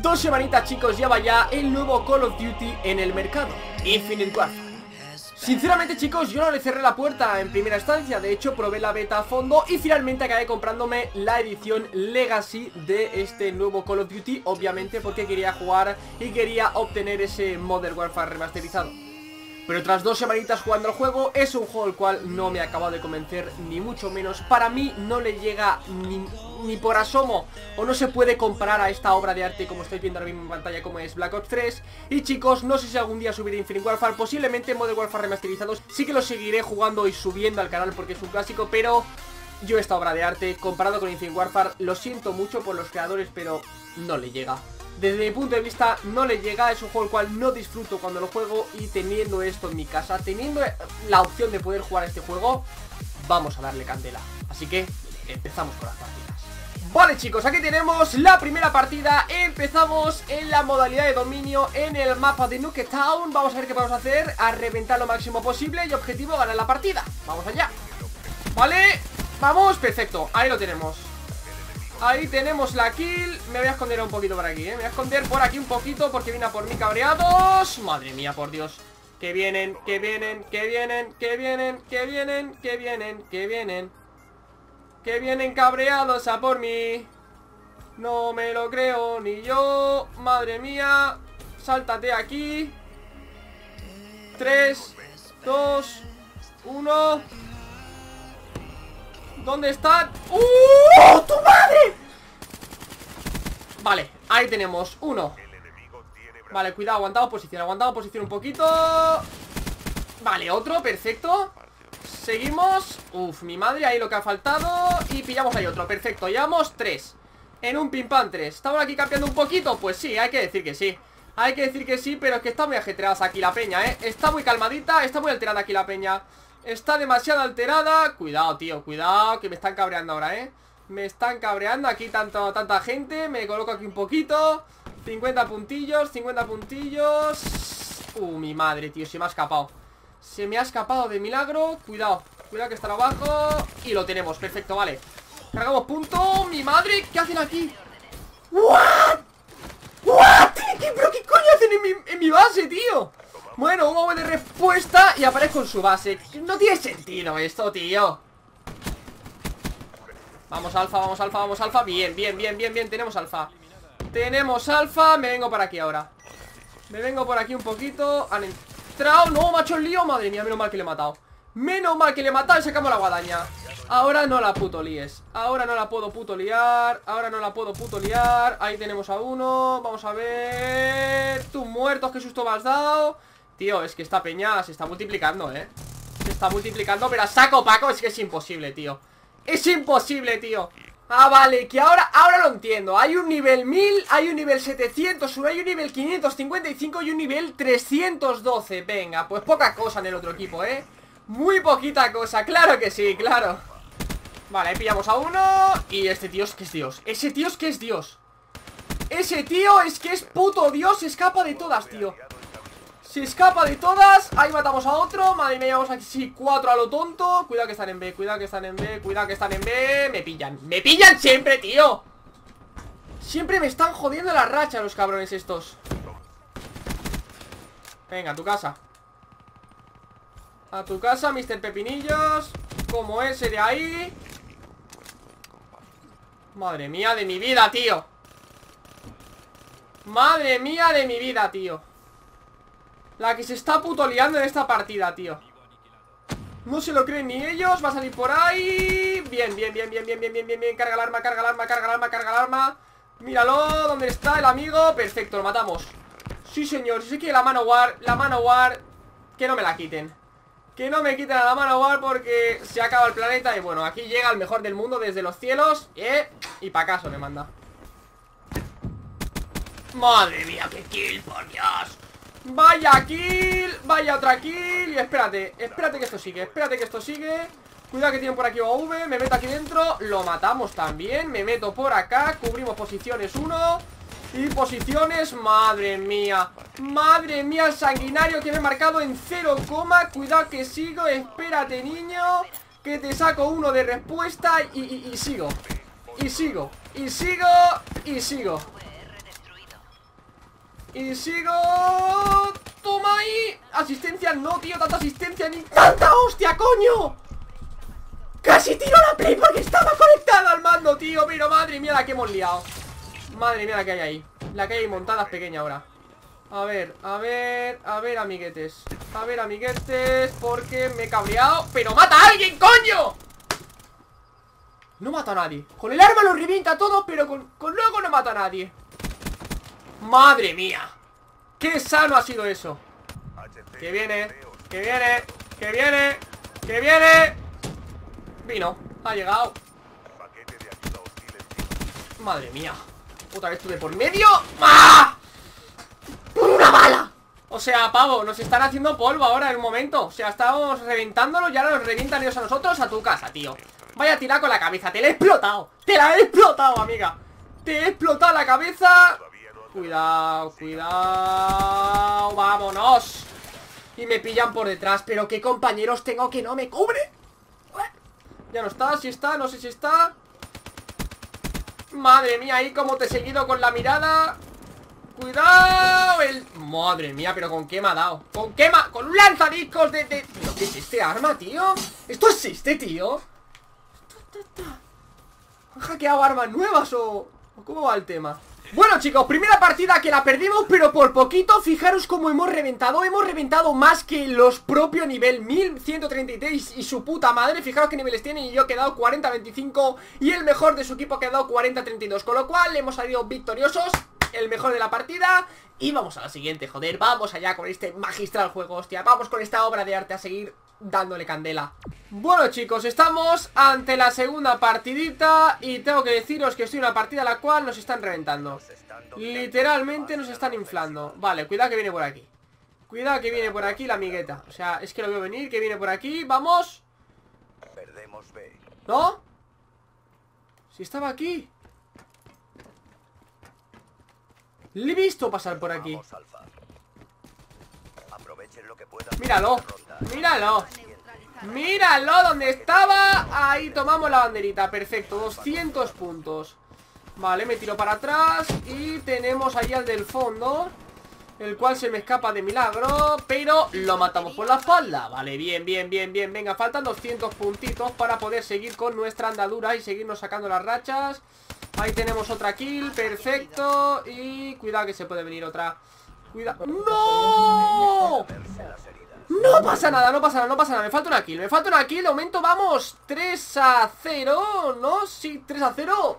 Dos semanitas chicos, lleva ya el nuevo Call of Duty en el mercado. Infinite Warfare. Sinceramente chicos, yo no le cerré la puerta en primera instancia. De hecho probé la beta a fondo y finalmente acabé comprándome la edición Legacy de este nuevo Call of Duty Obviamente porque quería jugar y quería obtener ese Modern Warfare remasterizado pero tras dos semanitas jugando al juego Es un juego el cual no me ha acabado de convencer Ni mucho menos, para mí no le llega ni, ni, por asomo O no se puede comparar a esta obra de arte Como estoy viendo ahora mismo en pantalla como es Black Ops 3 Y chicos, no sé si algún día subiré Infinite Warfare Posiblemente Modern Warfare remasterizados Sí que lo seguiré jugando y subiendo al canal porque es un clásico Pero yo esta obra de arte, comparado con Infinite Warfare Lo siento mucho por los creadores, pero no le llega desde mi punto de vista no le llega, es un juego el cual no disfruto cuando lo juego y teniendo esto en mi casa, teniendo la opción de poder jugar este juego, vamos a darle candela. Así que empezamos con las partidas. Vale chicos, aquí tenemos la primera partida. Empezamos en la modalidad de dominio En el mapa de Nuke Town. Vamos a ver qué podemos hacer, a reventar lo máximo posible Y objetivo, ganar la partida. Vamos allá. Vale, vamos, perfecto, ahí lo tenemos Ahí tenemos la kill. Me voy a esconder un poquito por aquí, ¿eh? Me voy a esconder por aquí un poquito porque viene a por mí cabreados. Madre mía, por Dios. Que vienen, que vienen, que vienen, que vienen, que vienen, que vienen, que vienen. Que vienen cabreados a por mí. No me lo creo ni yo. Madre mía. Sáltate aquí. 3, 2, 1 ¿Dónde están? ¡Uh! ¡Tu madre! Vale, ahí tenemos uno Vale, cuidado, aguantado posición Aguantado posición un poquito Vale, otro, perfecto Seguimos Uf, mi madre, ahí lo que ha faltado Y pillamos ahí otro, perfecto, llevamos tres En un pim pam tres ¿Estamos aquí cambiando un poquito? Pues sí, hay que decir que sí Hay que decir que sí, pero es que está muy ajetreada aquí la peña, ¿eh? Está muy calmadita, está muy alterada aquí la peña Está demasiado alterada Cuidado, tío, cuidado Que me están cabreando ahora, ¿eh? Me están cabreando aquí tanto, tanta gente Me coloco aquí un poquito 50 puntillos, 50 puntillos Uh, mi madre, tío Se me ha escapado Se me ha escapado de milagro Cuidado, cuidado que está abajo Y lo tenemos, perfecto, vale Cargamos punto Mi madre, ¿qué hacen aquí? ¿What? ¿What? ¿Pero qué coño hacen en mi, en mi base, tío? Bueno, un OV de respuesta y aparezco en su base. No tiene sentido esto, tío. Vamos alfa, vamos alfa, vamos alfa. Bien, bien, bien, bien, bien, tenemos alfa. Tenemos alfa, me vengo por aquí ahora. Me vengo por aquí un poquito. Han entrado, no, macho el lío. Madre mía, menos mal que le he matado. Menos mal que le he matado y sacamos la guadaña. Ahora no la puto líes. Ahora no la puedo puto liar. Ahora no la puedo puto liar. Ahí tenemos a uno. Vamos a ver. Tú muertos, qué susto me has dado Tío, es que esta peña se está multiplicando, ¿eh? Se está multiplicando, pero a saco Paco es que es imposible, tío. Es imposible, tío. Ah, vale, que ahora, ahora lo entiendo. Hay un nivel 1000, hay un nivel 700 Hay un nivel 555 y un nivel 312 Venga, pues poca cosa en el otro equipo, ¿eh? Muy poquita cosa, claro que sí, claro. Vale, ahí pillamos a uno Y este tío es que es Dios. Ese tío es que es Dios. Ese tío es que es puto Dios escapa de todas, tío se escapa de todas Ahí matamos a otro. Madre mía, llevamos aquí cuatro a lo tonto. Cuidado que están en B, cuidado que están en B Cuidado que están en B. Me pillan, me pillan siempre, tío. Siempre me están jodiendo la racha los cabrones estos. Venga, a tu casa. A tu casa, Mr. Pepinillos. Como ese de ahí. Madre mía de mi vida, tío. Madre mía de mi vida, tío la que se está puto liando en esta partida, tío. No se lo creen ni ellos Va a salir por ahí. Bien, bien, bien, bien, bien, bien, bien, bien, Carga el arma, carga el arma, carga el arma, carga el arma. Míralo, ¿dónde está el amigo? Perfecto, lo matamos. Sí, señor, si se quiere la mano war La mano war, que no me la quiten. Que no me quiten a la mano war porque Se acaba el planeta y bueno, aquí llega el mejor del mundo Desde los cielos, eh Y pa' acaso me manda. Madre mía, qué kill, por Dios Vaya kill, vaya otra kill. Y espérate, espérate que esto sigue Espérate que esto sigue. Cuidado que tienen por aquí OV, me meto aquí dentro. Lo matamos también, me meto por acá. Cubrimos posiciones 1 Y posiciones, madre mía. Madre mía, el sanguinario que me he marcado en 0, Cuidado que sigo, espérate niño Que te saco uno de respuesta y, y sigo. Y sigo, y sigo, y sigo Y sigo. Toma ahí. Asistencia, no, tío, tanta asistencia ni tanta hostia, coño. Casi tiro la play porque estaba conectado al mando, tío. Pero madre mía la que hemos liado. Madre mía la que hay ahí. La que hay montada es pequeña ahora. A ver, a ver, a ver, amiguetes. A ver, amiguetes Porque me he cabreado. Pero mata a alguien, coño. No mata a nadie. Con el arma lo revienta todo Pero con, con luego no mata a nadie Madre mía. Qué sano ha sido eso. Que viene, que viene Que viene, que viene. Vino, ha llegado. Madre mía. Otra vez de por medio. ¡Ah! ¡Una bala! O sea, pavo, nos están haciendo polvo ahora en un momento. O sea, estamos reventándolo Y ahora nos revientan ellos a nosotros a tu casa, tío. Vaya tirar con la cabeza, te la he explotado. Te la he explotado, amiga. Te he explotado la cabeza Cuidado, cuidado Vámonos Y me pillan por detrás Pero qué compañeros tengo que no me cubre Ya no está, si está, no sé si está Madre mía, ahí como te he seguido con la mirada Cuidado el... Madre mía, pero ¿con qué me ha dado? ¿Con qué ma... Con un lanzadiscos de... de... qué es este arma, tío? ¿Esto existe, tío? ¿Han hackeado armas nuevas? ¿O cómo va el tema? Bueno chicos, primera partida que la perdimos pero por poquito Fijaros cómo hemos reventado. Hemos reventado más que los propios nivel 1133 y su puta madre. Fijaros qué niveles tienen y yo he quedado 40-25 Y el mejor de su equipo ha quedado 40-32 Con lo cual hemos salido victoriosos El mejor de la partida. Y vamos a la siguiente, joder Vamos allá con este magistral juego, hostia Vamos con esta obra de arte a seguir dándole candela. Bueno chicos, estamos ante la segunda partidita Y tengo que deciros que estoy en una partida a la cual nos están reventando. Literalmente nos están inflando. Vale, cuidado que viene por aquí. Cuidado que viene por aquí la amigueta. O sea, es que lo veo venir, que viene por aquí. ¡Vamos! ¿No? Si estaba aquí. Le he visto pasar por aquí Míralo, míralo. Míralo, donde estaba. Ahí tomamos la banderita, perfecto. 200 puntos. Vale, me tiro para atrás Y tenemos ahí al del fondo El cual se me escapa de milagro Pero lo matamos por la espalda. Vale, bien, bien, bien, bien. Venga, faltan 200 puntitos para poder seguir con nuestra andadura Y seguirnos sacando las rachas. Ahí tenemos otra kill, perfecto. Y cuidado que se puede venir otra Cuidado. ¡No! No pasa nada, no pasa nada, no pasa nada. Me falta una kill, me falta una kill. De momento vamos 3 a 0 ¿No? Sí, 3 a 0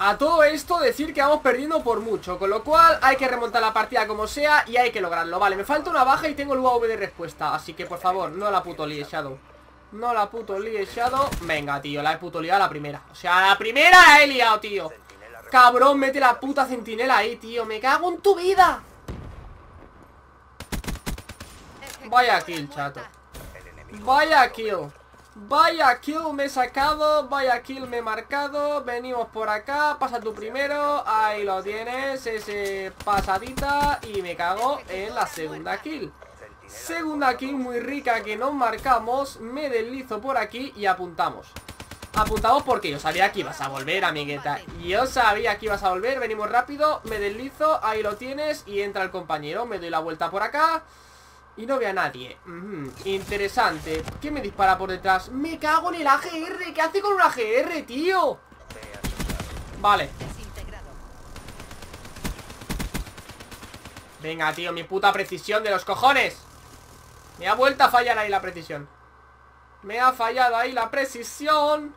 a todo esto decir que vamos perdiendo por mucho Con lo cual hay que remontar la partida como sea Y hay que lograrlo, vale, me falta una baja y tengo el UAV de respuesta Así que por favor, no la puto líe Shadow. No la puto líe Shadow. Venga, tío, la he puto liado a la primera. O sea, la primera la he liado, tío Cabrón, mete la puta centinela ahí, tío. Me cago en tu vida. Vaya kill, chato. Vaya kill. Vaya kill me he sacado. Vaya kill me he marcado. Venimos por acá, pasa tú primero. Ahí lo tienes, ese pasadita. Y me cago en la segunda kill. Segunda kill muy rica que nos marcamos. Me deslizo por aquí y apuntamos Apuntamos porque yo sabía que ibas a volver, amigueta Yo sabía que ibas a volver Venimos rápido, me deslizo, ahí lo tienes Y entra el compañero, me doy la vuelta por acá y no ve a nadie. Interesante. ¿Qué me dispara por detrás? ¡Me cago en el AGR! ¿Qué hace con un AGR, tío? Vale. Venga, tío, mi puta precisión de los cojones. Me ha vuelto a fallar ahí la precisión. Me ha fallado ahí la precisión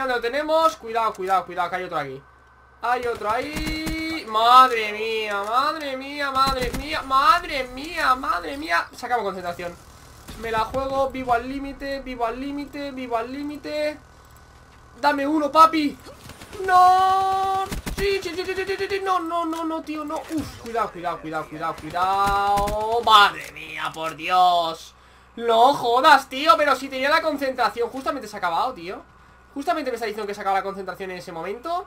¿Y dónde lo tenemos? Cuidado, cuidado, cuidado, que hay otro aquí. Hay otro ahí. Madre mía, madre mía, madre mía Madre mía, madre mía. Sacamos concentración. Me la juego, vivo al límite, vivo al límite Vivo al límite. Dame uno, papi. No. Sí, sí, sí, No, no, no, no, tío, no. Uf, cuidado, cuidado, cuidado, cuidado, cuidado. Madre mía, por Dios. No jodas, tío Pero si tenía la concentración Justamente se ha acabado, tío Justamente me está diciendo que se acaba la concentración en ese momento.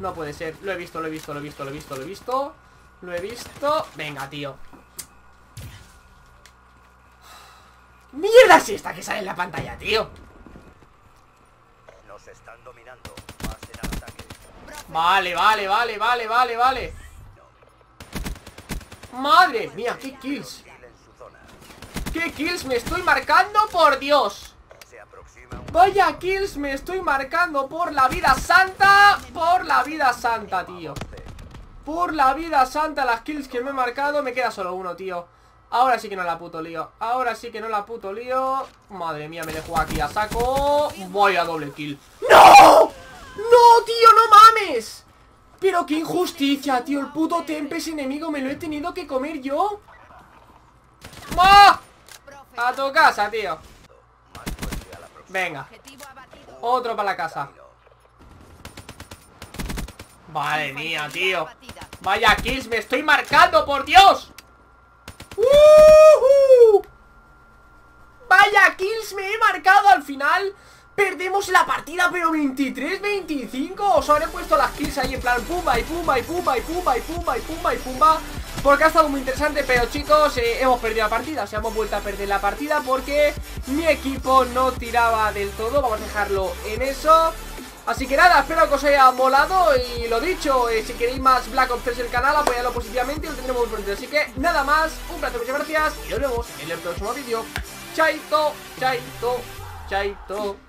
No puede ser, lo he visto, lo he visto, lo he visto, lo he visto, lo he visto. Lo he visto. Venga, tío. ¡Mierda si esta que sale en la pantalla, tío! Nos están dominando Vale, vale, vale, vale, vale, vale. Madre mía, qué kills. ¿Qué kills me estoy marcando? ¡Por Dios! Vaya kills me estoy marcando por la vida santa Por la vida santa, tío. Por la vida santa las kills que me he marcado Me queda solo uno, tío. Ahora sí que no la puto lío Ahora sí que no la puto lío. Madre mía, me dejo aquí a saco. Voy a doble kill. ¡No! ¡No, tío, no mames! Pero qué injusticia, tío. El puto Tempest enemigo me lo he tenido que comer yo. ¡Ah! A tu casa, tío Venga. Otro para la casa. Vale, mía, tío. Vaya kills, me estoy marcando, por Dios. Vaya kills me he marcado al final. Perdemos la partida, pero 23-25 Os habré puesto las kills ahí en plan Pumba y pumba y pumba y pumba y pumba y pumba y pumba Porque ha estado muy interesante Pero chicos, eh, hemos perdido la partida O sea, hemos vuelto a perder la partida Porque mi equipo no tiraba del todo Vamos a dejarlo en eso Así que nada, espero que os haya molado y lo dicho, eh, si queréis más Black Ops 3 en el canal, apoyadlo positivamente y lo tendremos muy pronto. Así que nada más, un placer, muchas gracias y nos vemos en el próximo vídeo. Chaito, chaito, chaito.